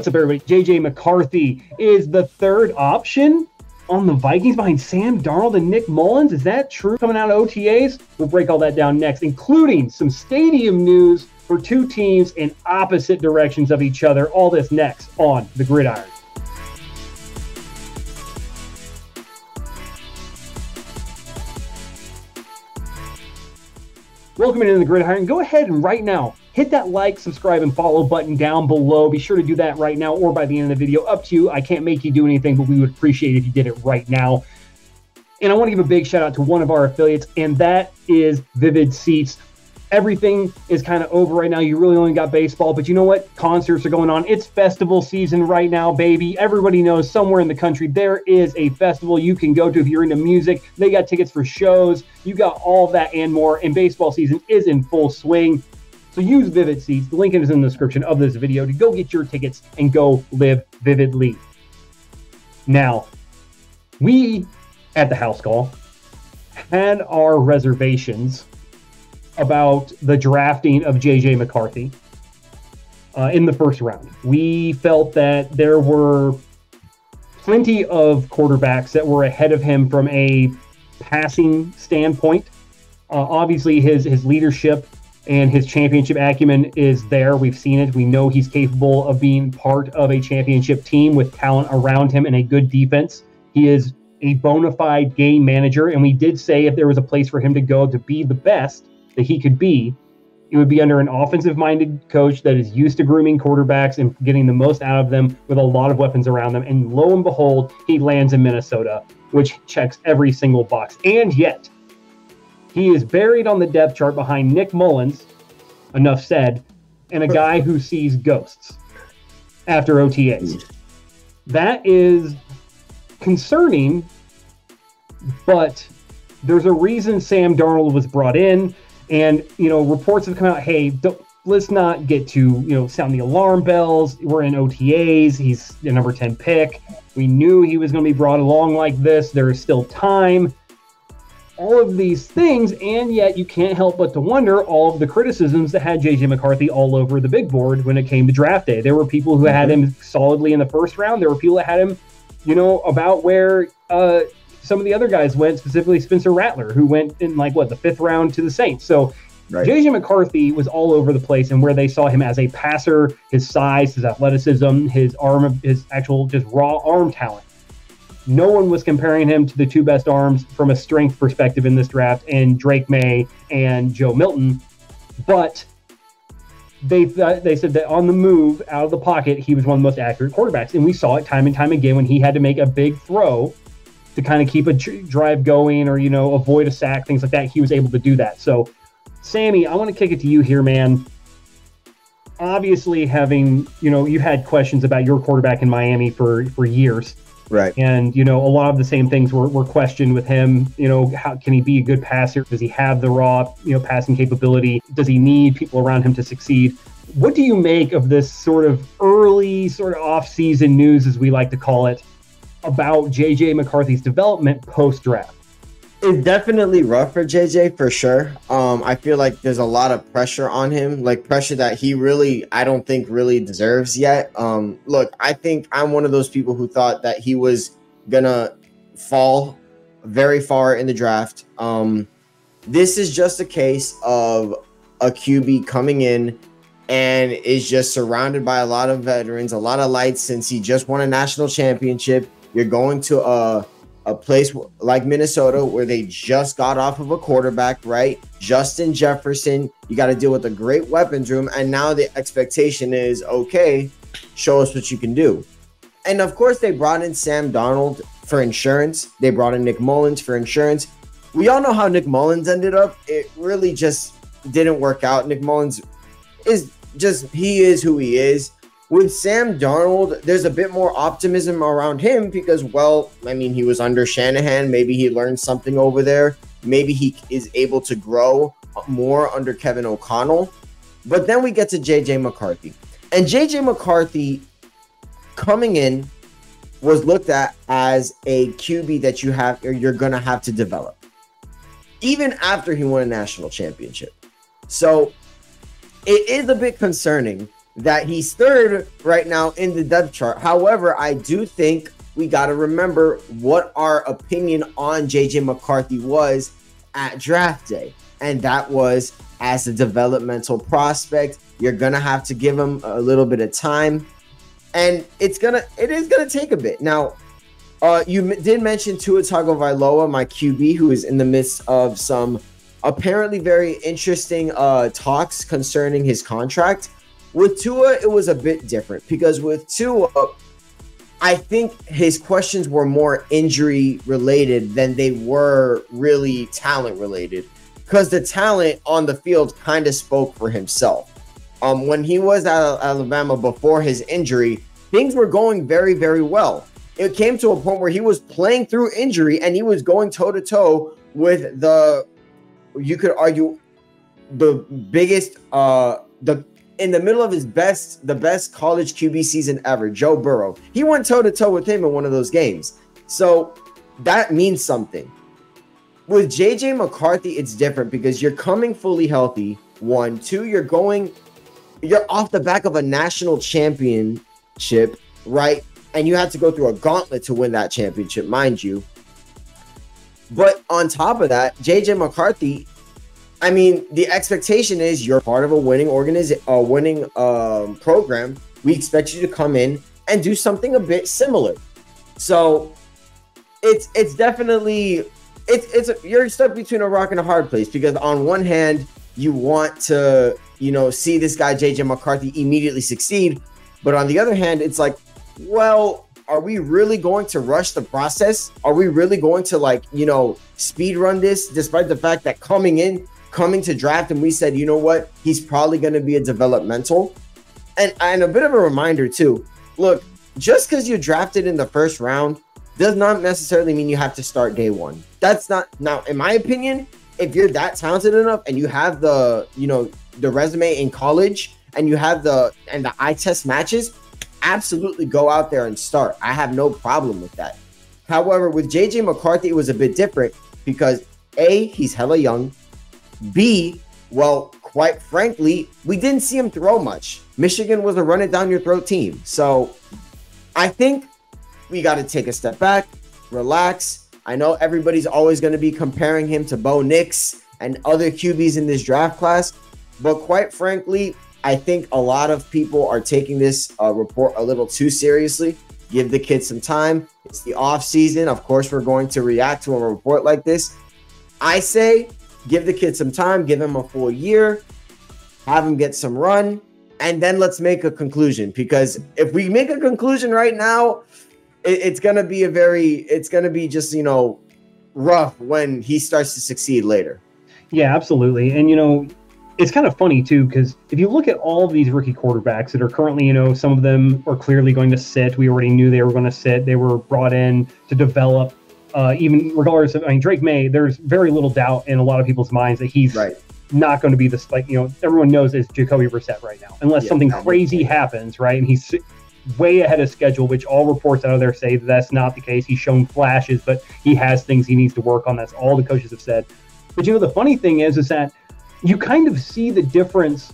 What's up, everybody? JJ McCarthy is the third option on the Vikings behind Sam Darnold and Nick Mullens. Is that true coming out of OTAs? We'll break all that down next, including some stadium news for two teams in opposite directions of each other. All this next on the Gridiron. Welcome into the Gridiron. Go ahead and right now hit that like, subscribe, and follow button down below. Be sure to do that right now or by the end of the video. Up to you. I can't make you do anything, but we would appreciate if you did it right now. And I want to give a big shout out to one of our affiliates, and that is Vivid Seats everything is kind of over right now. You really only got baseball, but you know what? Concerts are going on. It's festival season right now, baby. Everybody knows somewhere in the country there is a festival you can go to if you're into music. They got tickets for shows. You got all that and more. And baseball season is in full swing. So use Vivid Seats. The link is in the description of this video to go get your tickets and go live vividly. Now, we at the house call had our reservations about the drafting of JJ McCarthy uh, in the first round. We felt that there were plenty of quarterbacks that were ahead of him from a passing standpoint. Uh, obviously, his his leadership and his championship acumen is there. We've seen it. We know he's capable of being part of a championship team with talent around him and a good defense. He is a bona fide game manager, and we did say if there was a place for him to go to be the best, that he could be, it would be under an offensive minded coach that is used to grooming quarterbacks and getting the most out of them with a lot of weapons around them. And lo and behold, he lands in Minnesota, which checks every single box. And yet, he is buried on the depth chart behind Nick Mullens, enough said, and a guy who sees ghosts after OTAs. Mm. That is concerning, but there's a reason Sam Darnold was brought in. And you know, reports have come out. Hey, let's not get to you know sound the alarm bells. We're in OTAs. He's the number ten pick. We knew he was going to be brought along like this. There is still time. All of these things, and yet you can't help but to wonder all of the criticisms that had JJ McCarthy all over the big board when it came to draft day. There were people who had him solidly in the first round. There were people that had him, you know, about where uh, some of the other guys went, specifically Spencer Rattler, who went in like what the fifth round to the Saints. So right. JJ McCarthy was all over the place, and where they saw him as a passer, his size, his athleticism, his arm, his actual just raw arm talent. No one was comparing him to the two best arms from a strength perspective in this draft, and Drake Maye and Joe Milton. But they th- they said that on the move out of the pocket, he was one of the most accurate quarterbacks, and we saw it time and time again when he had to make a big throw to kind of keep a drive going or you know avoid a sack, things like that. He was able to do that. So, Sammy, I want to kick it to you here, man. Obviously, having you know you had questions about your quarterback in Miami for for years, right? And you know a lot of the same things were, were questioned with him. You know, how can he be a good passer? Does he have the raw you know passing capability? Does he need people around him to succeed? What do you make of this sort of early, sort of off-season news, as we like to call it, about JJ McCarthy's development post draft? It's definitely rough for JJ for sure. Um, I feel like there's a lot of pressure on him, like pressure that he really, I don't think really deserves yet. Um, look, I think I'm one of those people who thought that he was gonna fall very far in the draft. Um, this is just a case of a QB coming in and is just surrounded by a lot of veterans, a lot of lights since he just won a national championship you're going to a a place like Minnesota where they just got off of a quarterback, right? Justin Jefferson. You got to deal with a great weapons room, and now the expectation is okay. Show us what you can do. And of course, they brought in Sam Darnold for insurance. They brought in Nick Mullens for insurance. We all know how Nick Mullens ended up. It really just didn't work out. Nick Mullens is just he is who he is. With Sam Darnold, there's a bit more optimism around him because, well, I mean, he was under Shanahan. Maybe he learned something over there. Maybe he is able to grow more under Kevin O'Connell. But then we get to JJ McCarthy. And JJ McCarthy coming in was looked at as a QB that you have or you're going to have to develop. Even after he won a national championship. So it is a bit concerning that he's third right now in the depth chart. However, I do think we got to remember what our opinion on JJ McCarthy was at draft day. And that was as a developmental prospect, you're going to have to give him a little bit of time. And it's going to, it is going to take a bit. Now, uh, you m- did mention Tua Tagovailoa, my QB, who is in the midst of some apparently very interesting uh, talks concerning his contract. With Tua, it was a bit different because with Tua, I think his questions were more injury related than they were really talent related because the talent on the field kind of spoke for himself. Um, when he was at Alabama before his injury, things were going very, very well. It came to a point where he was playing through injury and he was going toe to toe with the, you could argue, the biggest, uh, the in the middle of his best, the best college QB season ever, Joe Burrow. He went toe to toe with him in one of those games. So that means something. With JJ McCarthy, it's different because you're coming fully healthy. One, two, you're going, you're off the back of a national championship, right? And you had to go through a gauntlet to win that championship, mind you. But on top of that, JJ McCarthy I mean, the expectation is you're part of a winning organization, a winning um, program. We expect you to come in and do something a bit similar. So it's it's definitely it's it's a, you're stuck between a rock and a hard place because on one hand you want to you know see this guy JJ McCarthy immediately succeed, but on the other hand it's like, well, are we really going to rush the process? Are we really going to like you know speed run this despite the fact that coming in coming to draft and we said, you know what, he's probably going to be a developmental. And, and a bit of a reminder too look, just because you drafted in the first round does not necessarily mean you have to start day one. That's not, now, in my opinion, if you're that talented enough and you have the, you know, the resume in college and you have the, and the eye test matches, absolutely go out there and start. I have no problem with that. However, with JJ McCarthy, it was a bit different because A, he's hella young. B, well, quite frankly, we didn't see him throw much. Michigan was a run it down your throat team. So I think we got to take a step back, relax. I know everybody's always going to be comparing him to Bo Nix and other QBs in this draft class, but quite frankly, I think a lot of people are taking this uh, report a little too seriously. Give the kids some time. It's the off season. Of course, we're going to react to a report like this. I say give the kid some time, give him a full year, have him get some run, and then let's make a conclusion. Because if we make a conclusion right now, it, it's gonna be a very, it's gonna be just you know rough when he starts to succeed later. Yeah, absolutely. And you know, it's kind of funny too because if you look at all of these rookie quarterbacks that are currently, you know, some of them are clearly going to sit. We already knew they were going to sit. They were brought in to develop uh, even regardless of, I mean, Drake Maye, there's very little doubt in a lot of people's minds that he's right. not going to be this, like, you know, everyone knows it's Jacoby Brissett right now, unless yeah, something crazy happens, right? And he's way ahead of schedule, which all reports out of there say that that's not the case. He's shown flashes, but he has things he needs to work on. That's all the coaches have said. But, you know, the funny thing is, is that you kind of see the difference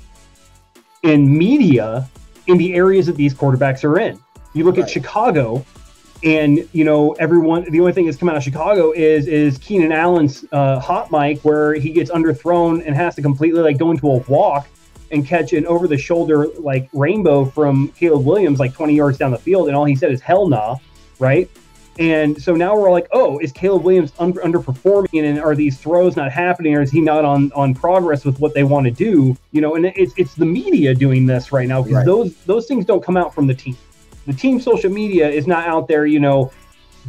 in media in the areas that these quarterbacks are in. You look right. at Chicago, and you know everyone the only thing that's come out of chicago is is keenan allen's uh, hot mic where he gets underthrown and has to completely like go into a walk and catch an over the shoulder like rainbow from caleb williams like 20 yards down the field and all he said is hell nah right? And so now we're like oh is caleb williams un- underperforming and are these throws not happening or is he not on on progress with what they want to do? You know and it's it's the media doing this right now because right. those those things don't come out from the team the team social media is not out there, you know,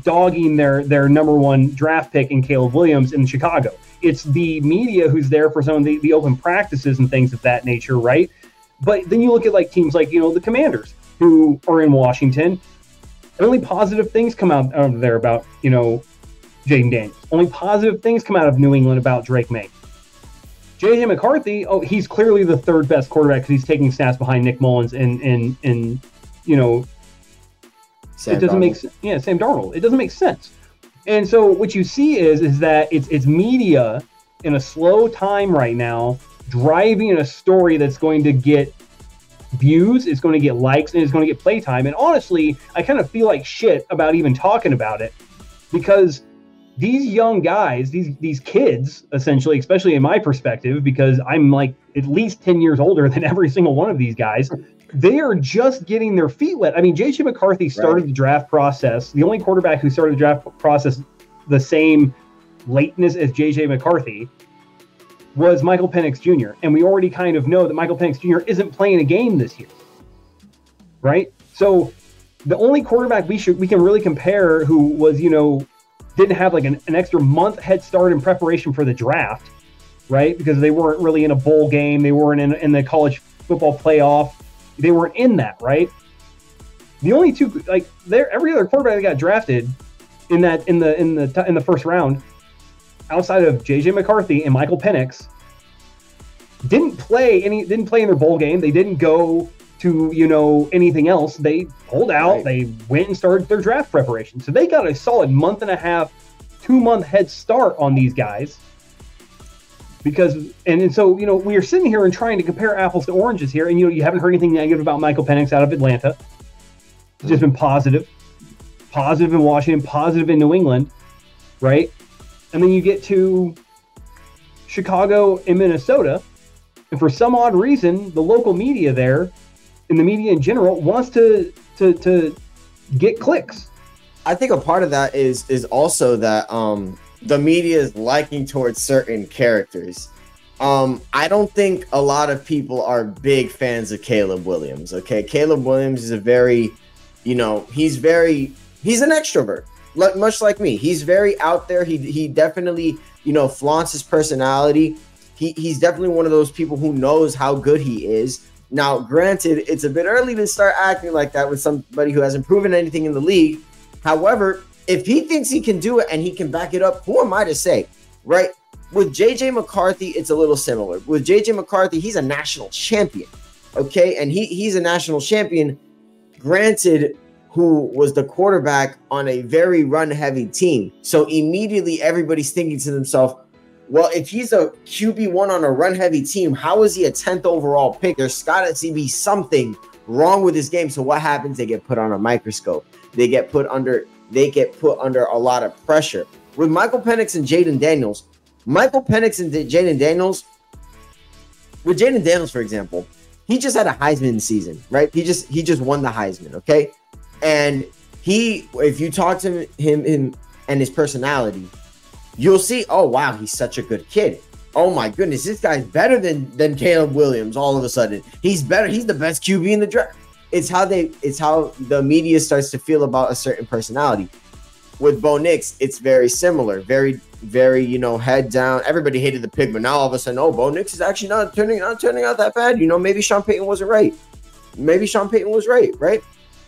dogging their their number one draft pick in Caleb Williams in Chicago. It's the media who's there for some of the, the open practices and things of that nature, right? But then you look at like teams like, you know, the commanders who are in Washington. Only positive things come out of there about, you know, Jayden Daniels. Only positive things come out of New England about Drake Maye. JJ McCarthy, oh, he's clearly the third best quarterback because he's taking snaps behind Nick Mullens and and and you know Sam it doesn't Darnold. make sense. Yeah, Sam Darnold. It doesn't make sense. And so what you see is is that it's it's media in a slow time right now driving a story that's going to get views, it's going to get likes, and it's going to get playtime. And honestly, I kind of feel like shit about even talking about it because these young guys, these these kids, essentially, especially in my perspective, because I'm like at least 10 years older than every single one of these guys, they are just getting their feet wet. I mean, JJ McCarthy started right. the draft process. The only quarterback who started the draft process the same lateness as JJ McCarthy was Michael Penix Jr. And we already kind of know that Michael Penix Jr. isn't playing a game this year. Right? So the only quarterback we should we can really compare who was, you know, didn't have like an, an extra month head start in preparation for the draft, right? Because they weren't really in a bowl game, they weren't in, in the college football playoff, they weren't in that, right? The only two like there every other quarterback that got drafted in that in the in the in the first round outside of JJ McCarthy and Michael Penix didn't play any didn't play in their bowl game. They didn't go to you know anything else. They pulled out. Right. They went and started their draft preparation. So they got a solid month and a half, two month head start on these guys. Because and, and so you know we are sitting here and trying to compare apples to oranges here, and you know you haven't heard anything negative about Michael Penix out of Atlanta. It's just been positive, positive in Washington, positive in New England, right? And then you get to Chicago and Minnesota, and for some odd reason, the local media there and the media in general wants to to to get clicks. I think a part of that is is also that um the media is liking towards certain characters. Um, I don't think a lot of people are big fans of Caleb Williams. Okay, Caleb Williams is a very, you know, he's very he's an extrovert, much like me. He's very out there. He he definitely you know flaunts his personality. He he's definitely one of those people who knows how good he is. Now, granted, it's a bit early to start acting like that with somebody who hasn't proven anything in the league. However, if he thinks he can do it and he can back it up, who am I to say, right? With JJ McCarthy, it's a little similar. With JJ McCarthy, he's a national champion, okay? And he he's a national champion. Granted, who was the quarterback on a very run heavy team. So immediately everybody's thinking to themselves, well, if he's a QB1 on a run heavy team, how is he a 10th overall pick? There's got to be something wrong with his game. So what happens? They get put on a microscope. They get put under they get put under a lot of pressure. With Michael Penix and Jayden Daniels, Michael Penix and Jayden Daniels, with Jayden Daniels, for example, he just had a Heisman season, right? He just he just won the Heisman, okay? And he, if you talk to him, him and his personality, you'll see, oh wow, he's such a good kid. Oh my goodness, this guy's better than than Caleb Williams. All of a sudden, he's better. He's the best QB in the draft. It's how they, it's how the media starts to feel about a certain personality. With Bo Nix, it's very similar. Very, very, you know, head down. Everybody hated the pick, but now all of a sudden, oh, Bo Nix is actually not turning not turning out that bad. You know, maybe Sean Payton wasn't right. Maybe Sean Payton was right, right?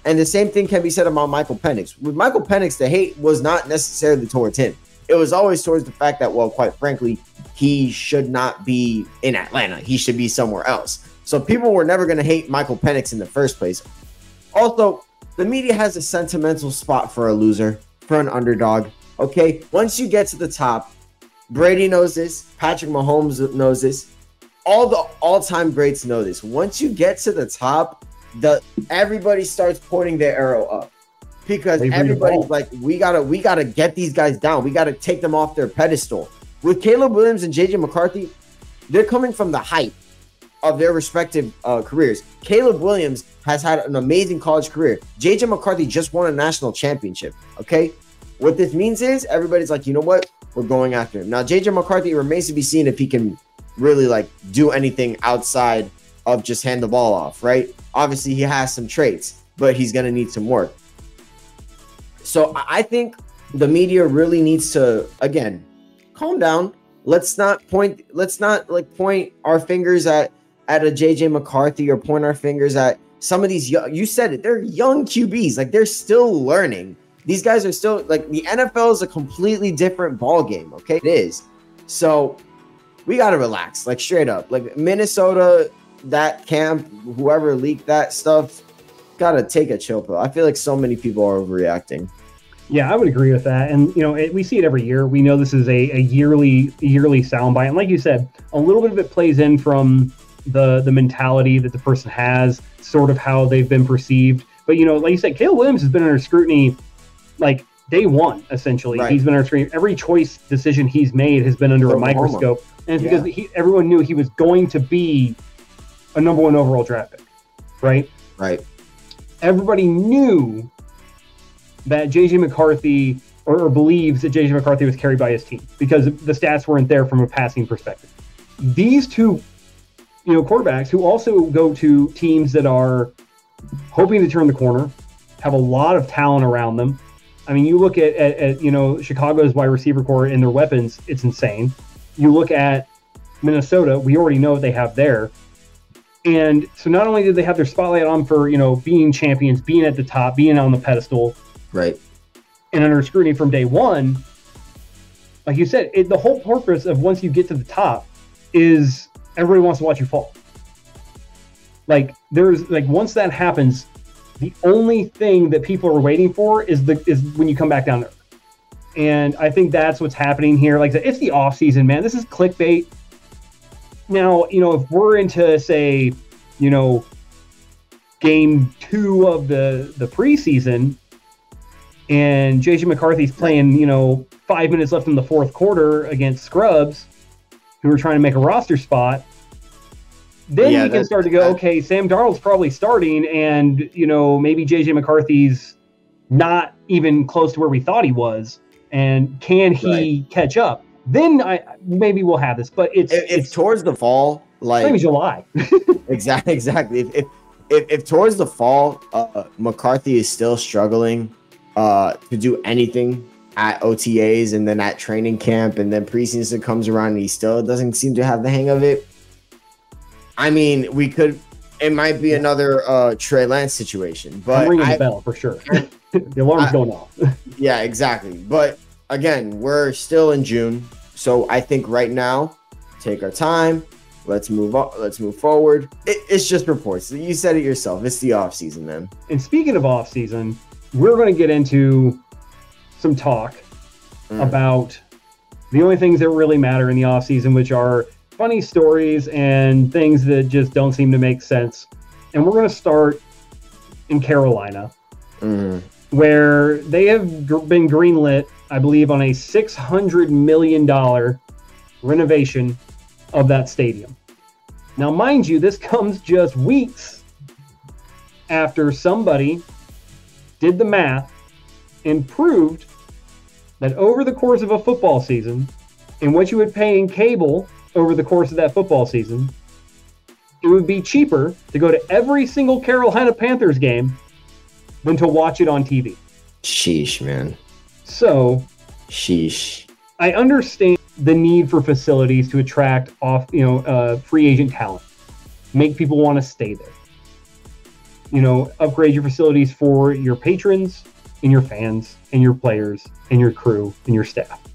And the same thing can be said about Michael Penix. With Michael Penix, the hate was not necessarily towards him it was always towards the fact that, well, quite frankly, he should not be in Atlanta. He should be somewhere else. So people were never going to hate Michael Penix in the first place. Also, the media has a sentimental spot for a loser, for an underdog. Okay, once you get to the top, Brady knows this, Patrick Mahomes knows this, all the all-time greats know this. Once you get to the top, the everybody starts pointing their arrow up because everybody's like, we gotta, we gotta get these guys down. We gotta take them off their pedestal. With Caleb Williams and JJ McCarthy, they're coming from the height of their respective uh, careers. Caleb Williams has had an amazing college career. JJ McCarthy just won a national championship. Okay, what this means is everybody's like, you know what, we're going after him now. JJ McCarthy remains to be seen if he can really like do anything outside of just hand the ball off. Right? Obviously, he has some traits, but he's gonna need some work. So I think the media really needs to again calm down. Let's not point. Let's not like point our fingers at at a JJ McCarthy or point our fingers at some of these. Young, you said it. They're young QBs. Like they're still learning. These guys are still like the NFL is a completely different ball game. Okay, it is. So we gotta relax. Like straight up. Like Minnesota, that camp, whoever leaked that stuff, gotta take a chill pill. I feel like so many people are overreacting. Yeah, I would agree with that. And you know, it, we see it every year. We know this is a, a yearly yearly soundbite, and like you said, a little bit of it plays in from the the mentality that the person has. sort of how they've been perceived. But you know, like you said, Caleb Williams has been under scrutiny like day one, essentially. Right. He's been under scrutiny. Every choice decision he's made has been under a microscope. And it's Yeah. because he, everyone knew he was going to be a number one overall draft pick, right? Right. Everybody knew that JJ McCarthy or, or believes that JJ McCarthy was carried by his team because the stats weren't there from a passing perspective. These two, you know, quarterbacks who also go to teams that are hoping to turn the corner, have a lot of talent around them. I mean, you look at, at, at you know Chicago's wide receiver corps and their weapons; it's insane. You look at Minnesota; we already know what they have there. And so, not only did they have their spotlight on for you know being champions, being at the top, being on the pedestal, Right. and under scrutiny from day one, like you said, it, the whole purpose of once you get to the top is everybody wants to watch you fall. Like there's like once that happens, the only thing that people are waiting for is the is when you come back down there. And I think that's what's happening here. Like it's the off season, man. This is clickbait. Now, you know, if we're into say, you know, game two of the the preseason, and JJ McCarthy's playing, you know, five minutes left in the fourth quarter against Scrubs, who are trying to make a roster spot, then Yeah, can start to go, okay, Sam Darnold's probably starting, and you know, maybe JJ McCarthy's not even close to where we thought he was, and can he catch up? Then I maybe we'll have this, but it's If, if it's towards the fall, like maybe July. Exactly. Exactly. If if, if, if towards the fall, uh, McCarthy is still struggling uh, to do anything at OTAs and then at training camp and then preseason comes around and he still doesn't seem to have the hang of it. I mean, we could. It might be another uh, Trey Lance situation, but I'm ringing I- the bell for sure. the alarm's I- going off. yeah, exactly. But again, we're still in June, so I think right now, take our time. Let's move on. Let's move forward. It, it's just reports. You said it yourself. It's the off season, man. And speaking of off season, we're going to get into some talk Mm. about the only things that really matter in the off season, which are funny stories and things that just don't seem to make sense. And we're going to start in Carolina, Mm. where they have gr- been greenlit, I believe, on a six hundred million dollar renovation of that stadium. Now, mind you, this comes just weeks after somebody did the math and proved that over the course of a football season, and what you would pay in cable over the course of that football season, it would be cheaper to go to every single Carolina Panthers game than to watch it on TV. Sheesh, man. So Sheesh. I understand the need for facilities to attract off, you know, uh, free agent talent, make people want to stay there. You know, upgrade your facilities for your patrons and your fans and your players and your crew and your staff.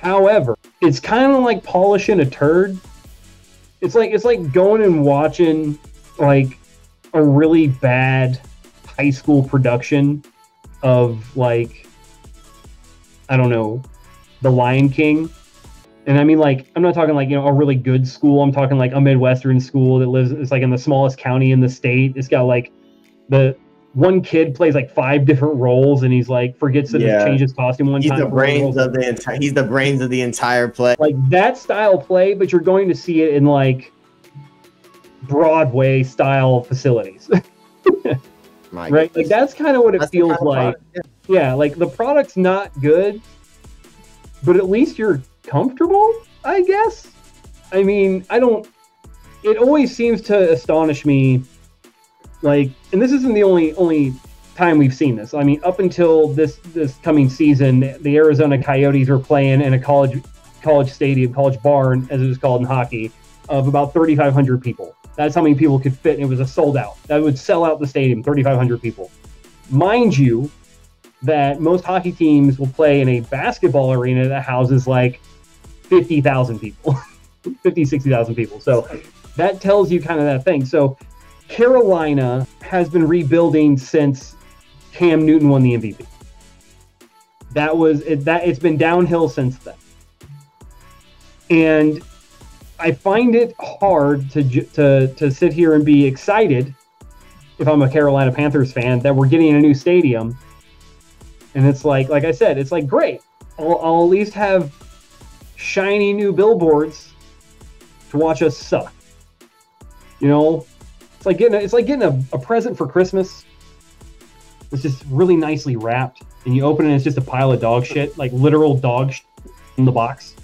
However, it's kind of like polishing a turd. It's like it's like going and watching like a really bad high school production of like I don't know, The Lion King. And I mean, like, I'm not talking like, you know, a really good school. I'm talking like a Midwestern school that lives, it's like in the smallest county in the state. It's got like the one kid plays like five different roles and he's like, forgets to Yeah. change his costume one He's time. the brains of the entire. He's the brains of the entire play. like that style play, but you're going to see it in like Broadway style facilities, My right? Like that's kind of what it That's feels kind of like. product, yeah. yeah, like the product's not good, but at least you're comfortable, I guess. I mean, I don't. It always seems to astonish me, like, and this isn't the only only time we've seen this. I mean, up until this this coming season, the Arizona Coyotes were playing in a college college stadium, college barn, as it was called in hockey, of about 3,500 people. That's how many people could fit, and it was a sold out. That would sell out the stadium, 3,500 people. Mind you, that most hockey teams will play in a basketball arena that houses like 50,000 people, 50, 60,000 people. So that tells you kind of that thing. So Carolina has been rebuilding since Cam Newton won the MVP. That was it, that it's been downhill since then. And I find it hard to to to sit here and be excited if I'm a Carolina Panthers fan, that we're getting a new stadium. And it's like, like I said, it's like great. I'll, I'll at least have shiny new billboards to watch us suck. You know, it's like getting a, it's like getting a, a present for Christmas. It's just really nicely wrapped, and you open it, and it's just a pile of dog shit, like literal dog shit in the box.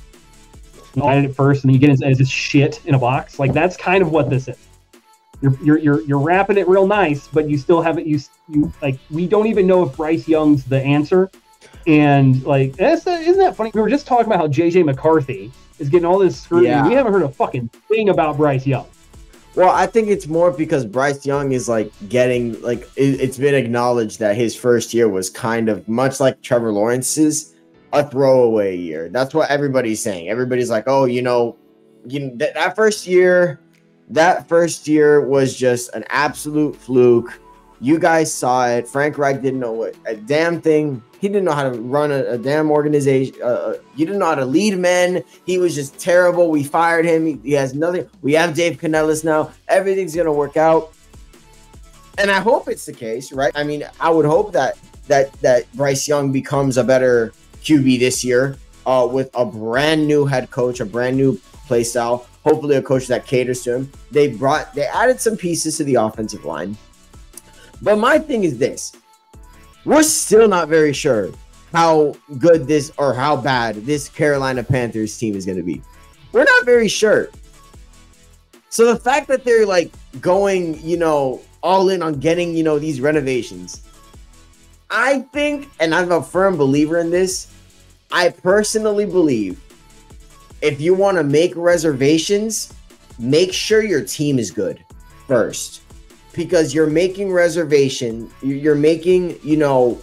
You oh. find it first, and then you get it as this shit in a box. Like that's kind of what this is. You're, you're you're you're wrapping it real nice, but you still haven't you you like we don't even know if Bryce Young's the answer. And like that's isn't that funny? We were just talking about how JJ McCarthy is getting all this scrutiny. Yeah. We haven't heard a fucking thing about Bryce Young. Well, I think it's more because Bryce Young is like getting like it, it's been acknowledged that his first year was kind of much like Trevor Lawrence's a throwaway year. That's what everybody's saying. Everybody's like, "Oh, you know, you know, that, that first year, that first year was just an absolute fluke. You guys saw it. Frank Reich didn't know what a damn thing. He didn't know how to run a, a damn organization. Uh, uh, he didn't know how to lead men. He was just terrible. We fired him. He, he has nothing. We have Dave Canales now. Everything's gonna work out. And I hope it's the case, right? I mean, I would hope that that that Bryce Young becomes a better QB this year uh, with a brand new head coach, a brand new play style. Hopefully, a coach that caters to him. They brought, they added some pieces to the offensive line. But my thing is this: we're still not very sure how good this or how bad this Carolina Panthers team is going to be. We're not very sure. So the fact that they're like going, you know, all in on getting, you know, these renovations, I think, and I'm a firm believer in this. I personally believe if you want to make reservations, make sure your team is good first because you're making reservation, you're making, you know,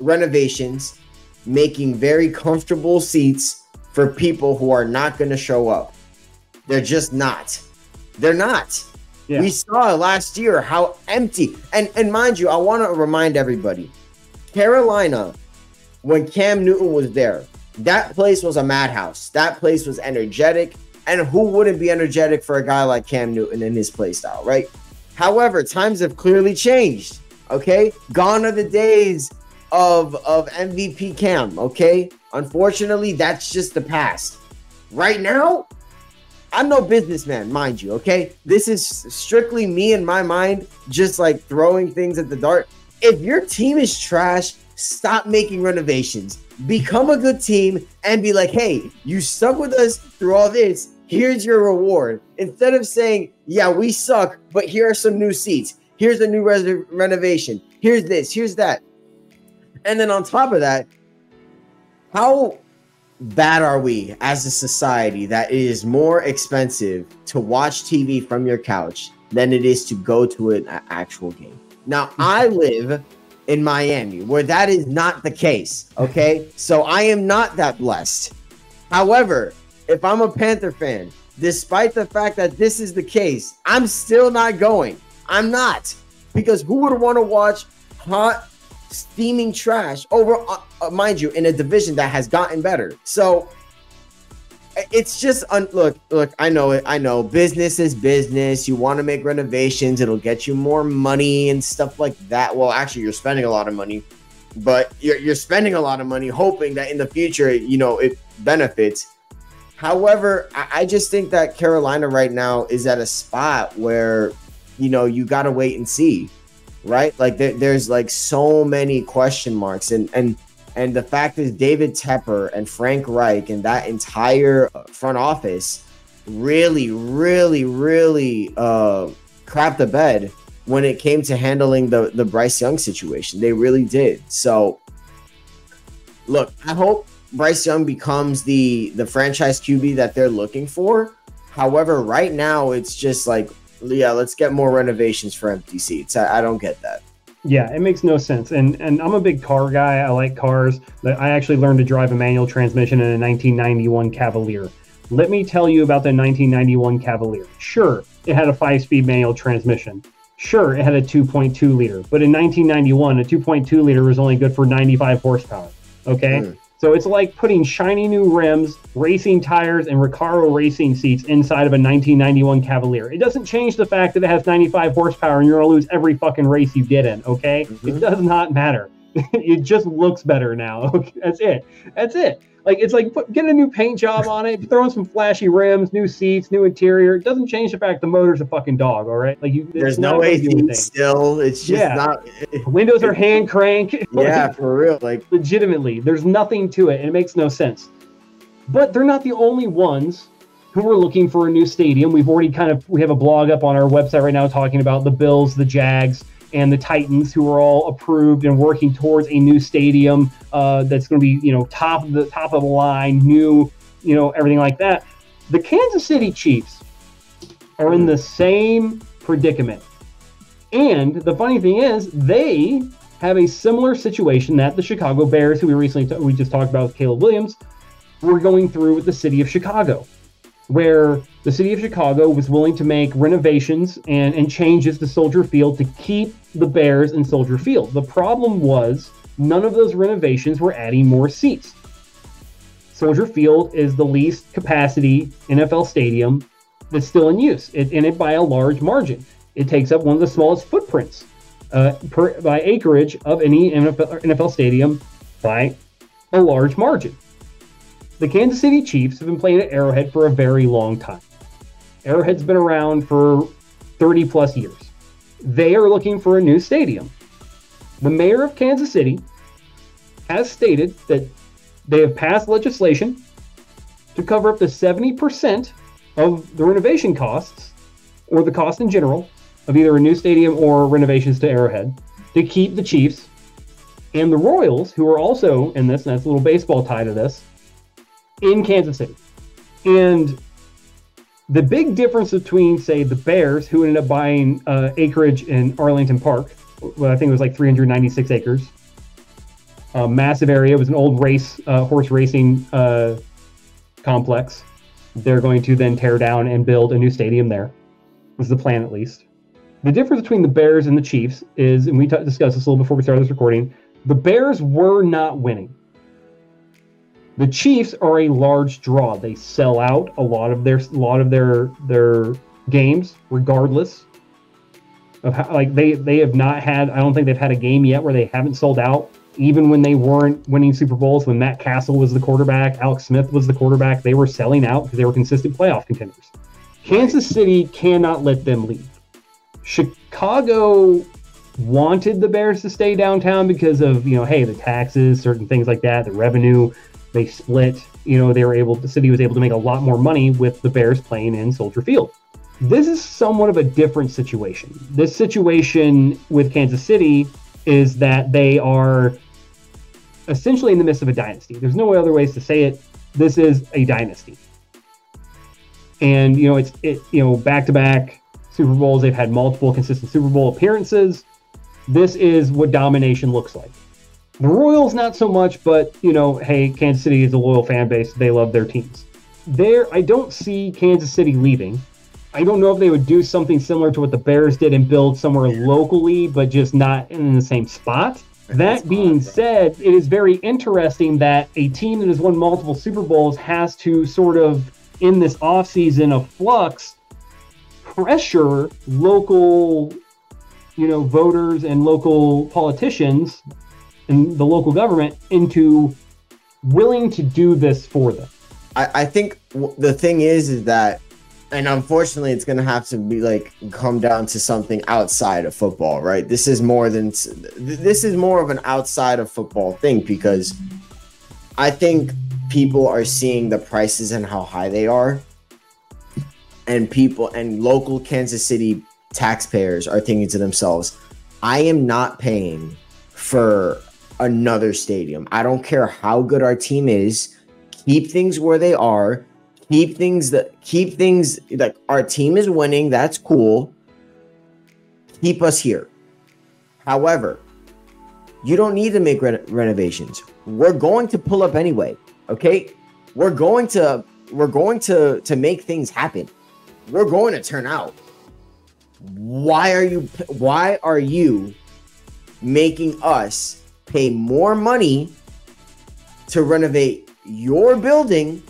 renovations, making very comfortable seats for people who are not going to show up. They're just not. They're not. Yeah. We saw last year how empty. And and mind you, I want to remind everybody, Carolina, when Cam Newton was there, that place was a madhouse. That place was energetic. And who wouldn't be energetic for a guy like Cam Newton in his play style, right? However, times have clearly changed. Okay, gone are the days of of MVP Cam. Okay, unfortunately, that's just the past. Right now, I'm no businessman, mind you. Okay, this is strictly me in my mind, just like throwing things at the dart. If your team is trash, stop making renovations. Become a good team and be like, hey, you stuck with us through all this. Here's your reward. Instead of saying, yeah, we suck, but here are some new seats. Here's a new res- renovation. Here's this. Here's that. And then on top of that, how bad are we as a society that it is more expensive to watch TV from your couch than it is to go to an actual game? Now, I live in Miami where that is not the case. Okay. So I am not that blessed. However, if I'm a Panther fan, despite the fact that this is the case, I'm still not going. I'm not. Because who would want to watch hot, steaming trash over, uh, uh, mind you, in a division that has gotten better? So it's just un- look, look. I know it. I know business is business. You want to make renovations. It'll get you more money and stuff like that. Well, actually, you're spending a lot of money, but you're you're spending a lot of money hoping that in the future, you know, it benefits. However, I, just think that Carolina right now is at a spot where, you know, you got to wait and see, right? Like there, there's like so many question marks, and and and the fact is, David Tepper and Frank Reich and that entire front office really, really, really uh, crapped the bed when it came to handling the the Bryce Young situation. They really did. So, look, I hope Bryce Young becomes the the franchise QB that they're looking for. However, right now it's just like, yeah, let's get more renovations for empty seats. I, I don't get that. Yeah, it makes no sense. And and I'm a big car guy. I like cars. I actually learned to drive a manual transmission in a 1991 Cavalier. Let me tell you about the 1991 Cavalier. Sure, it had a five-speed manual transmission. Sure, it had a 2.2 liter. But in 1991, a 2.2 liter was only good for 95 horsepower. Okay. Mm. So it's like putting shiny new rims, racing tires, and Recaro racing seats inside of a 1991 Cavalier. It doesn't change the fact that it has 95 horsepower and you're going to lose every fucking race you get in, okay? Mm-hmm. It does not matter. it just looks better now. Okay? That's it. That's it. Like it's like put, get a new paint job on it, throw in some flashy rims, new seats, new interior. It doesn't change the fact the motor's a fucking dog. All right, like you. There's no AC still. It's just yeah. not. Eh. Windows are hand crank. yeah, for real. Like legitimately, there's nothing to it, and it makes no sense. But they're not the only ones who are looking for a new stadium. We've already kind of we have a blog up on our website right now talking about the Bills, the Jags and the Titans, who are all approved and working towards a new stadium uh, that's going to be, you know, top of the top of the line, new, you know, everything like that. The Kansas City Chiefs are in the same predicament. And the funny thing is, they have a similar situation that the Chicago Bears, who we recently t- we just talked about with Caleb Williams, were going through with the city of Chicago where the city of Chicago was willing to make renovations and, and changes to Soldier Field to keep the Bears and Soldier Field. The problem was none of those renovations were adding more seats. Soldier Field is the least capacity NFL stadium that's still in use, it, and it by a large margin. It takes up one of the smallest footprints uh, per, by acreage of any NFL, NFL stadium by a large margin. The Kansas City Chiefs have been playing at Arrowhead for a very long time. Arrowhead's been around for 30 plus years. They are looking for a new stadium. The mayor of Kansas City has stated that they have passed legislation to cover up to 70% of the renovation costs, or the cost in general, of either a new stadium or renovations to Arrowhead to keep the Chiefs and the Royals, who are also in this, and that's a little baseball tie to this, in Kansas City. And the big difference between, say, the Bears, who ended up buying uh, acreage in Arlington Park, well, I think it was like 396 acres, a massive area. It was an old race, uh, horse racing uh, complex. They're going to then tear down and build a new stadium there. Was the plan, at least. The difference between the Bears and the Chiefs is, and we t- discussed this a little before we started this recording, the Bears were not winning. The Chiefs are a large draw. They sell out a lot of their lot of their their games, regardless of how like they they have not had. I don't think they've had a game yet where they haven't sold out. Even when they weren't winning Super Bowls, when Matt Cassel was the quarterback, Alex Smith was the quarterback, they were selling out because they were consistent playoff contenders. Kansas City cannot let them leave. Chicago wanted the Bears to stay downtown because of, you know, hey, the taxes, certain things like that, the revenue. They split. You know, they were able. The city was able to make a lot more money with the Bears playing in Soldier Field. This is somewhat of a different situation. This situation with Kansas City is that they are essentially in the midst of a dynasty. There's no other ways to say it. This is a dynasty. And you know, it's it you know, back to back Super Bowls. They've had multiple consistent Super Bowl appearances. This is what domination looks like. The Royals, not so much, but you know, hey, Kansas City is a loyal fan base. They love their teams. There, I don't see Kansas City leaving. I don't know if they would do something similar to what the Bears did and build somewhere locally, but just not in the same spot. That being said, it is very interesting that a team that has won multiple Super Bowls has to sort of, in this offseason of flux, pressure local, you know, voters and local politicians and the local government into willing to do this for them. I, I think the thing is, is that, and unfortunately, it's going to have to be like come down to something outside of football, right? This is more than this is more of an outside of football thing because I think people are seeing the prices and how high they are, and people and local Kansas City taxpayers are thinking to themselves, I am not paying for another stadium. I don't care how good our team is. Keep things where they are. Keep things that keep things like our team is winning. That's cool. Keep us here. However, you don't need to make re- renovations. We're going to pull up anyway. Okay, we're going to we're going to to make things happen. We're going to turn out. Why are you why are you making us pay more money to renovate your building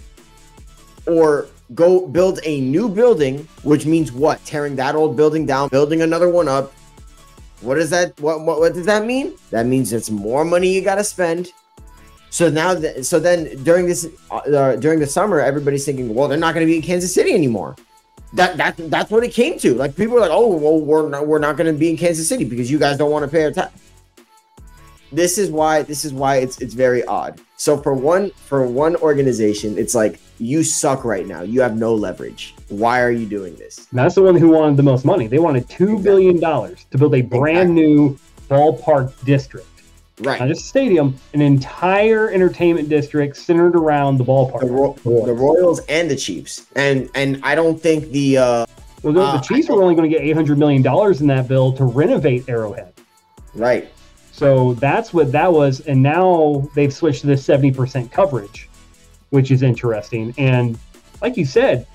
or go build a new building, which means what? Tearing that old building down, building another one up. What does that what what, what does that mean? That means it's more money you got to spend. So now, th- so then during this uh, during the summer, everybody's thinking, well, they're not going to be in Kansas City anymore. That that that's what it came to. Like people are like, oh, well, we're not we're not going to be in Kansas City because you guys don't want to pay our tax. This is why this is why it's it's very odd. So for one for one organization, it's like you suck right now. You have no leverage. Why are you doing this? That's the one who wanted the most money. They wanted two exactly. billion dollars to build a brand exactly. new ballpark district. Right. Not just a stadium, an entire entertainment district centered around the ballpark. The, Ro- the Royals and the Chiefs. And and I don't think the uh well, the, uh, the Chiefs were only going to get eight hundred million dollars in that bill to renovate Arrowhead. Right. So that's what that was, and now they've switched to this seventy percent coverage, which is interesting. And like you said,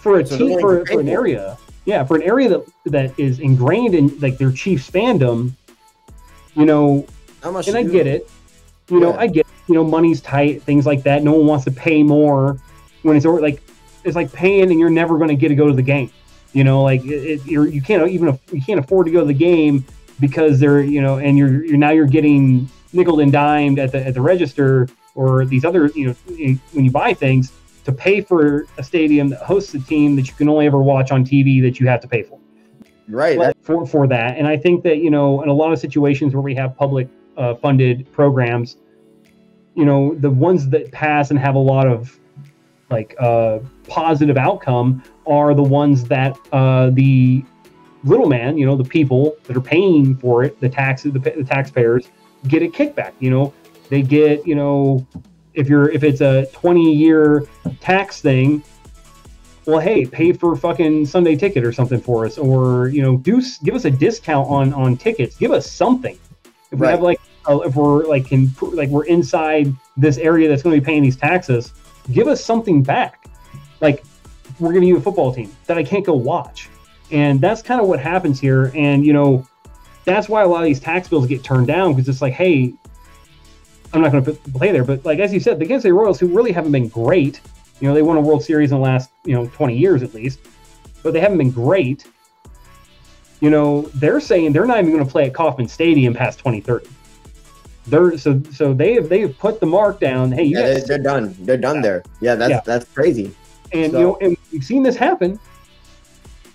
for a so team for, for an area, yeah, for an area that that is ingrained in like their Chiefs fandom, you know, and I get it. You know, I get you know money's tight, things like that. No one wants to pay more when it's like it's like paying and you're never going to get to go to the game. You know, like it, you're you can't even you can't afford to go to the game because they're you know and you're you're now you're getting nickel and dimed at the at the register or these other you know when you buy things to pay for a stadium that hosts a team that you can only ever watch on TV that you have to pay for. Right. For for that. And i think that you know in a lot of situations where we have public uh, funded programs you know the ones that pass and have a lot of like uh, positive outcome are the ones that uh, the little man you know the people that are paying for it the taxes the, the taxpayers get a kickback you know they get you know if you're if it's a 20 year tax thing well, hey, pay for fucking Sunday ticket or something for us, or you know, do give us a discount on on tickets. Give us something. If we right. have like, uh, if we're like can like we're inside this area that's going to be paying these taxes, give us something back. Like we're giving you a football team that I can't go watch, and that's kind of what happens here. And you know, that's why a lot of these tax bills get turned down because it's like, hey, I'm not going to play there. But like as you said, the Kansas City Royals, who really haven't been great you know, they won a World Series in the last, you know, 20 years at least, but they haven't been great. You know, they're saying they're not even going to play at Kauffman Stadium past 2030. They're so so they have they have put the mark down. Hey, yeah, they're, they're, done. They're done there. Yeah, that's yeah. that's crazy. And so. you know, and we've seen this happen.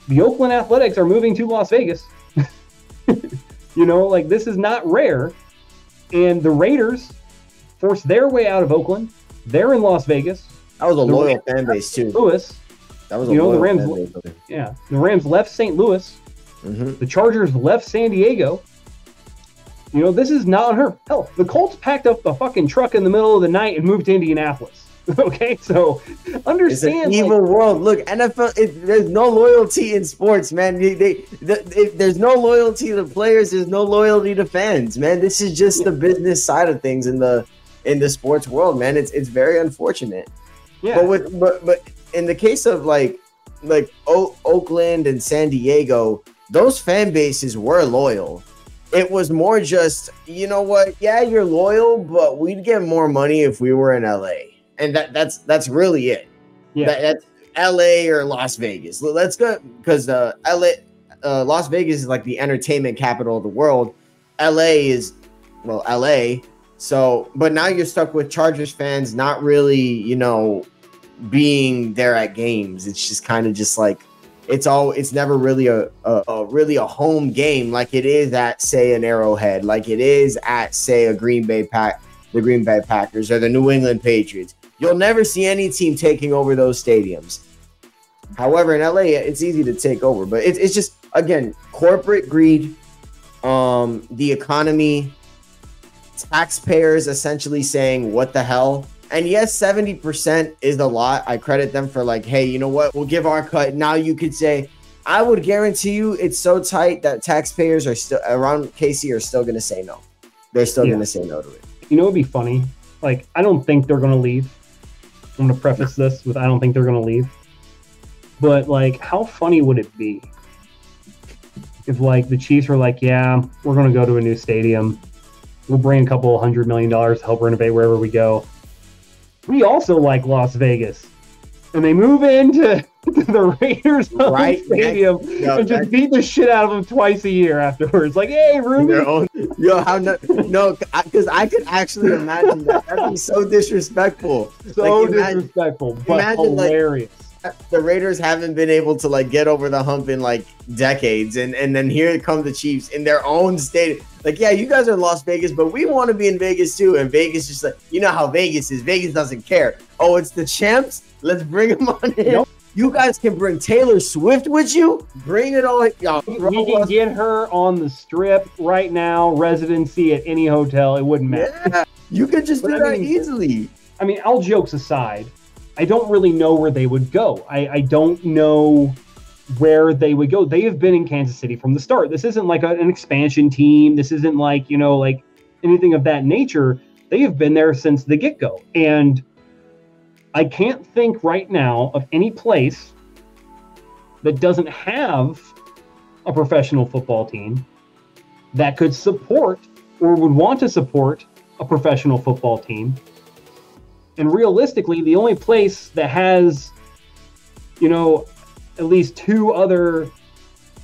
The Oakland Athletics are moving to Las Vegas. you know, like this is not rare. And the Raiders forced their way out of Oakland. They're in Las Vegas. That was a the loyal Rams fan base too. Louis. That was you know the Rams. Yeah, the Rams left St. Louis. Mm-hmm. The Chargers left San Diego. You know this is not her. Hell, the Colts packed up a fucking truck in the middle of the night and moved to Indianapolis. okay, so understand. It's an evil like, world. Look, NFL. It, there's no loyalty in sports, man. They, they, they, there's no loyalty to players. There's no loyalty to fans, man. This is just the business side of things in the in the sports world, man. It's it's very unfortunate. Yeah. But with but but in the case of like like o- Oakland and San Diego, those fan bases were loyal. It was more just, you know what? Yeah, you're loyal, but we'd get more money if we were in LA. And that that's that's really it. Yeah. That, that's LA or Las Vegas. Let's go because uh, LA uh, Las Vegas is like the entertainment capital of the world. LA is well, LA so, but now you're stuck with Chargers fans not really, you know, being there at games. It's just kind of just like it's all it's never really a, a, a, really a home game like it is at say an Arrowhead, like it is at say a Green Bay Pack, the Green Bay Packers or the New England Patriots. You'll never see any team taking over those stadiums. However, in LA, it's easy to take over, but it, it's just again corporate greed, um, the economy, taxpayers essentially saying, what the hell? And yes, 70% is a lot. I credit them for like, hey, you know what? We'll give our cut. Now you could say, I would guarantee you it's so tight that taxpayers are still around KC are still going to say no. They're still yeah. going to say no to it. You know, it'd be funny. Like, I don't think they're going to leave. I'm to preface this with I don't think they're going to leave. But, like, how funny would it be if, like, the Chiefs were like, yeah, we're going to go to a new stadium We'll bring a couple hundred million dollars to help renovate wherever we go. We also like Las Vegas. And they move into the Raiders Right stadium next- yo, and just beat the shit out of them twice a year afterwards. Like, hey, Ruby. Own, yo, how no, no, because I could actually imagine that. That'd be so disrespectful. So Like, imagine- disrespectful, but imagine, like- hilarious. the Raiders haven't been able to like get over the hump in like decades, and and then here come the Chiefs in their own state. Like, yeah, you guys are in Las Vegas, but we want to be in Vegas too. And Vegas just like you know how Vegas is. Vegas doesn't care. Oh, it's the champs. Let's bring them on in. Yep. You guys can bring Taylor Swift with you. Bring it all. Y'all, we can get her on the strip right now, residency at any hotel. It wouldn't matter. yeah, you could just But do I that mean- easily. I mean, all jokes aside, I don't really know where they would go. I, I don't know where they would go. They have been in Kansas City from the start. This isn't like a- an expansion team. This isn't like, you know, like anything of that nature. They have been there since the get go. And I can't think right now of any place that doesn't have a professional football team that could support or would want to support a professional football team. And realistically, the only place that has, you know, at least two other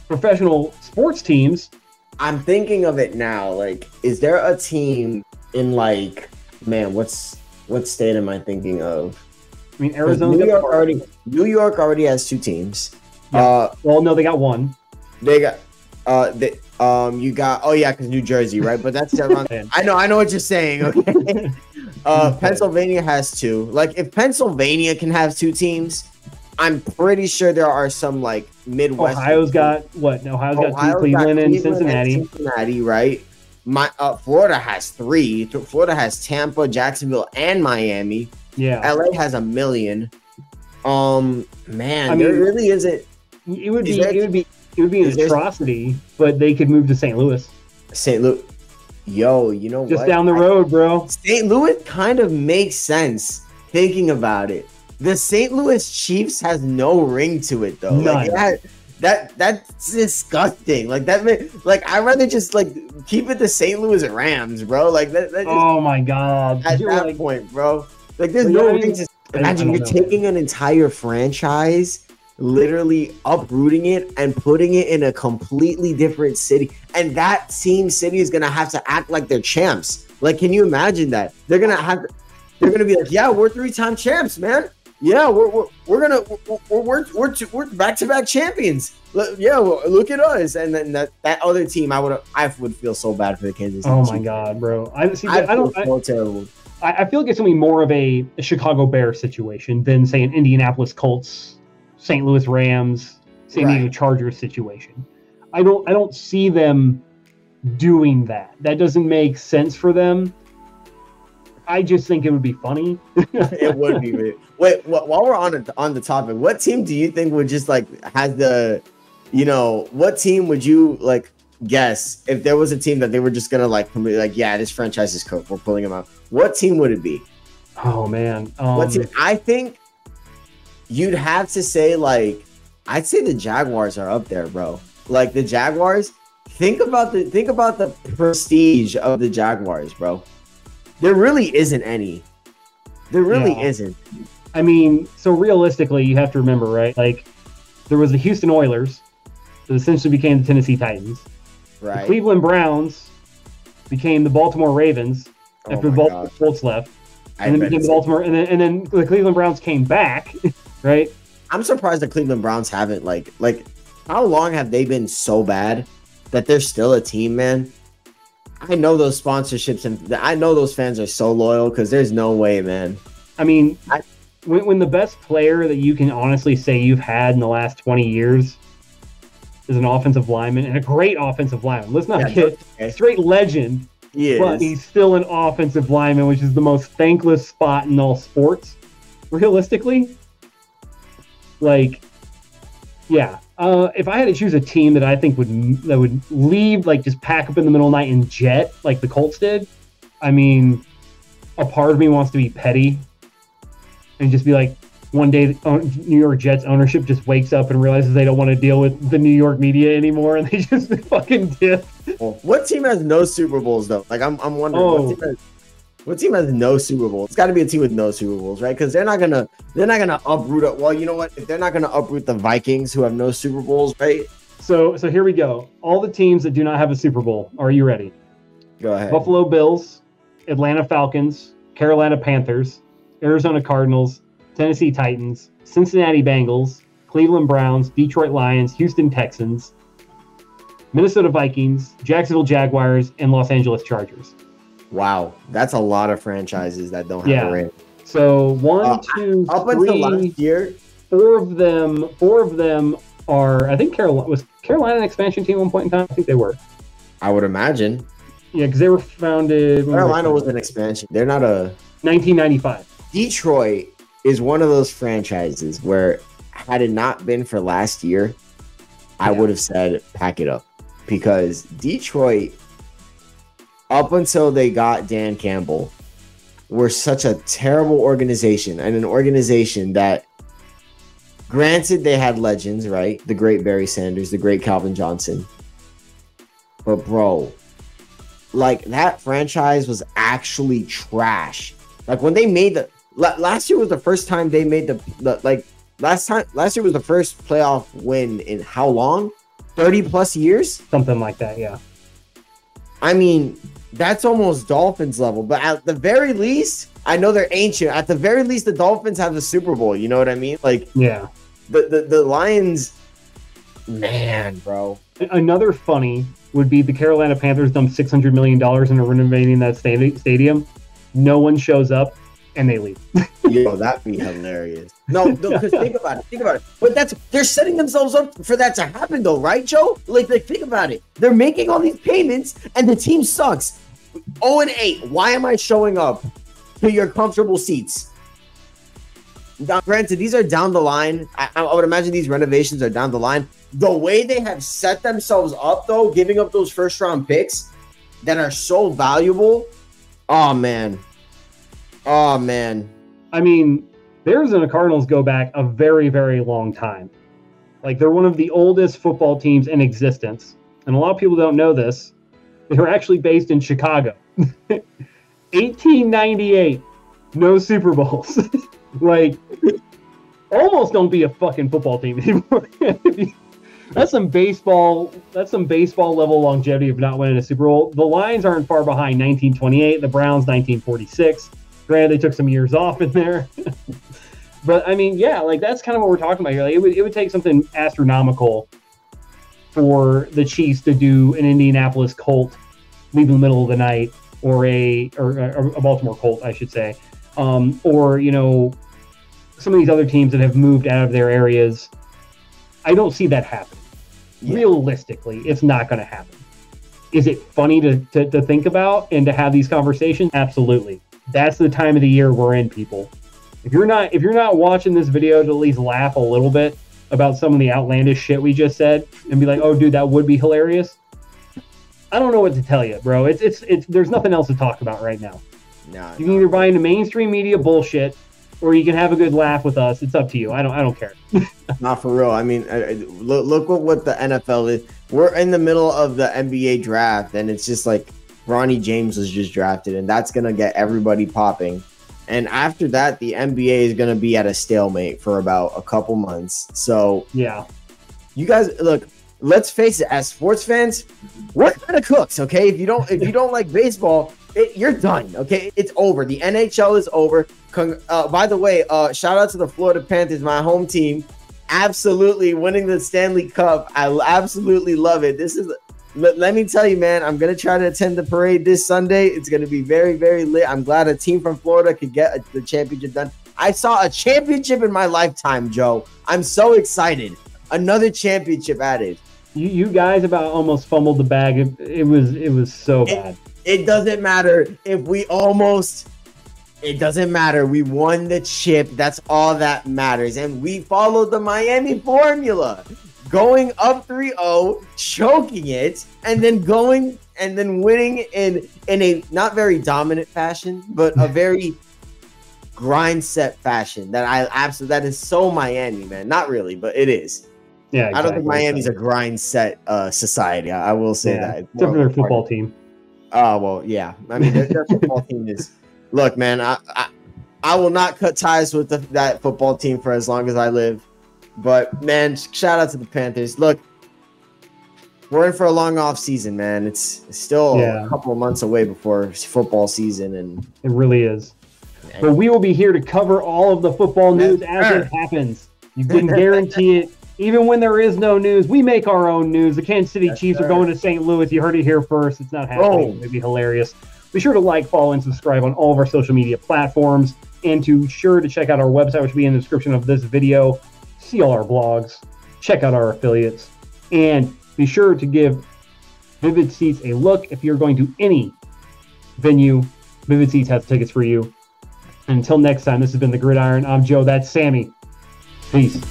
professional sports teams. I'm thinking of it now. Like, is there a team in like, man, what's what state am I thinking of? I mean, Arizona. New York already. New York already has two teams. Yeah. Uh, Well, no, they got one. they got. Uh, they, um, you got. Oh yeah, because New Jersey, right? But that's. I know. I know what you're saying. Okay. Uh, Pennsylvania has two. Like, if Pennsylvania can have two teams, I'm pretty sure there are some like Midwest. Ohio's got what? No, Ohio's got two, Ohio's got Cleveland and Cincinnati. Cincinnati, right? My uh, Florida has three. Florida has Tampa, Jacksonville, and Miami. Yeah, LA has a million. Um, man, I there mean- really isn't it would be. there- It would be. It would be an atrocity, but they could move to St. Louis, St. Louis. Yo, you know just what? down the road, bro. St. Louis kind of makes sense thinking about it. The St. Louis Chiefs has no ring to it though. Like that, that that's disgusting. Like that, like I'd rather just like keep it the St. Louis Rams, bro. Like that. that just, Oh my god! at You're that like- point, bro. Like there's no I mean, to. I- I Imagine you're know. taking an entire franchise, literally uprooting it and putting it in a completely different city, and that same city is gonna have to act like they're champs. Like, can you imagine that? They're gonna have, they're gonna be like, yeah, we're three-time champs, man. Yeah, we're we're, we're gonna we're we're we're, we're, back-to-back champions. Yeah, well, look at us. And then that, that other team, I would I would feel so bad for the Kansas. City Oh my god, bro! I see. I, I don't. I, feel so terrible. I I feel like it's gonna be more of a, a Chicago Bears situation than say an Indianapolis Colts, St. Louis Rams, San Diego Right. Chargers situation. I don't I don't see them doing that. That doesn't make sense for them. I just think it would be funny. it would be. Wait, wait wh- while we're on it, on the topic, what team do you think would just like has the, you know, what team would you like guess if there was a team that they were just gonna like completely like, yeah, this franchise is cooked, we're pulling them out. What team would it be? Oh man. Um, What team? I think you'd have to say like, I'd say the Jaguars are up there, bro. Like the Jaguars. Think about the think about the prestige of the Jaguars, bro. There really isn't any. There really Yeah. isn't. I mean, so realistically, you have to remember, right? Like, there was the Houston Oilers that essentially became the Tennessee Titans. The Cleveland Browns became the Baltimore Ravens Oh after the Baltimore God. Colts left. I and then became the Baltimore, and then and then the Cleveland Browns came back, right? I'm surprised the Cleveland Browns haven't like like how long have they been so bad that they're still a team, man? I know those sponsorships and I know those fans are so loyal because there's no way, man. I mean, I- when, when the best player that you can honestly say you've had in the last 20 years is an offensive lineman and a great offensive lineman. Let's not Yeah, get okay. straight legend, but he's still an offensive lineman, which is the most thankless spot in all sports. Realistically, like, yeah. Uh, if I had to choose a team that I think would that would leave, like, just pack up in the middle of the night and jet like the Colts did, I mean, a part of me wants to be petty and just be like, one day New York Jets ownership just wakes up and realizes they don't want to deal with the New York media anymore, and they just fucking dip. What team has no Super Bowls though? Like I'm, I'm wondering Oh. what, team has, what team has no Super Bowl? It's got to be a team with no Super Bowls, right? Because they're not gonna, they're not gonna uproot it. Well, you know what? If they're not gonna uproot the Vikings, who have no Super Bowls, right? So so here we go. All the teams that do not have a Super Bowl. Are you ready? Go ahead. Buffalo Bills, Atlanta Falcons, Carolina Panthers, Arizona Cardinals, Tennessee Titans, Cincinnati Bengals, Cleveland Browns, Detroit Lions, Houston Texans, Minnesota Vikings, Jacksonville Jaguars, and Los Angeles Chargers. Wow, that's a lot of franchises that don't have Yeah. a ring. So one, Uh, two, Up until three, last year, four of them. Four of them are. I think Carolina was Carolina an expansion team at one point in time. I think they were. I would imagine Yeah, because they were founded. when were they Carolina was an expansion. They're not a 1995. Detroit is one of those franchises where had it not been for last year, I Yeah. would have said pack it up because Detroit, up until they got Dan Campbell, were such a terrible organization and an organization that, granted, they had legends, right? The great Barry Sanders, the great Calvin Johnson. But, bro, like that franchise was actually trash. Like when they made the last year was the first time they made the, the like last time last year was the first playoff win in how long? 30 plus years? Something like that. Yeah. I mean, that's almost Dolphins level, but at the very least, I know they're ancient. At the very least, the Dolphins have the Super Bowl. You know what I mean? Like Yeah. the the, the Lions, man, bro. Another funny would be the Carolina Panthers dumped six hundred million dollars into renovating that stadium. No one shows up, and they leave. Yo, that'd be hilarious. No, because think about it. Think about it. But that's they're setting themselves up for that to happen, though, right, Joe? Like, like think about it. They're making all these payments, and the team sucks. Oh and eight. Why am I showing up to your comfortable seats? Now, granted, these are down the line. I, I would imagine these renovations are down the line. The way they have set themselves up, though, giving up those first round picks that are so valuable. Oh man. Oh man. I mean, Bears and the Cardinals go back a very, very long time. Like they're one of the oldest football teams in existence, and a lot of people don't know this. They were actually based in Chicago. 1898, no Super Bowls. like, almost don't be a fucking football team anymore. that's some baseball. That's some baseball level longevity of not winning a Super Bowl. The Lions aren't far behind. 1928. The Browns 1946. Granted, they took some years off in there. but I mean, yeah, like that's kind of what we're talking about here. Like, it would it would take something astronomical for the Chiefs to do an Indianapolis Colt leave in the middle of the night, or a or a, a Baltimore Colt, I should say, um, or you know, some of these other teams that have moved out of their areas. I don't see that happening. Yeah. Realistically, it's not going to happen. Is it funny to, to, to think about and to have these conversations? Absolutely. That's the time of the year we're in, people. If you're not if you're not watching this video to at least laugh a little bit about some of the outlandish shit we just said and be like, "Oh, dude, that would be hilarious." I don't know what to tell you, bro. It's it's it's there's nothing else to talk about right now. Nah, You can either buy into mainstream media bullshit or you can have a good laugh with us. It's up to you. I don't I don't care. not for real. I mean, I- I- look, look what, what the NFL is. We're in the middle of the NBA draft, and it's just like Bronny James was just drafted, and that's gonna get everybody popping. And after that, the NBA is gonna be at a stalemate for about a couple months. So Yeah. you guys look let's face it as sports fans we're kind of cooks okay? If you don't if you don't like baseball it, you're done okay? It's over. The nhl is over. Con- uh, by the way uh, shout out to the florida panthers my home team. Absolutely winning the stanley cup. I absolutely love it. This is let, let me tell you man i'm gonna try to attend the parade this sunday it's gonna be very very lit i'm glad a team from florida could get a, the championship done i saw a championship in my lifetime joe i'm so excited another championship added. You you guys about almost fumbled the bag. It, it was it was so It- bad. It doesn't matter if we almost. It doesn't matter. We won the chip. That's all that matters. And we followed the Miami formula. Going up 3-0, choking it, and then going and then winning in in a not very dominant fashion, but a very grind set fashion that I absolutely that is so Miami, man. Not really, but it is. Yeah, I don't think Miami's a grind set uh, society. I, I will say Yeah, that. Except for their football team. Oh well, yeah. I mean, their, their football team is. Look, man, I, I I will not cut ties with the, that football team for as long as I live. But man, shout out to the Panthers. Look, we're in for a long off season, man. It's, still Yeah. a couple of months away before football season, and It really is. But we will be here to cover all of the football news as it happens. You can guarantee it. Even when there is no news, we make our own news. The Kansas City Yes, Chiefs sir. are going to St. Louis. You heard it here first. It's not happening. Oh. It'd be hilarious. Be sure to like, follow, and subscribe on all of our social media platforms. And to sure to check out our website, which will be in the description of this video. See all our blogs. Check out our affiliates. And be sure to give Vivid Seats a look if you're going to any venue. Vivid Seats has tickets for you. And until next time, this has been the Gridiron. I'm Joe. That's Sammy. Peace.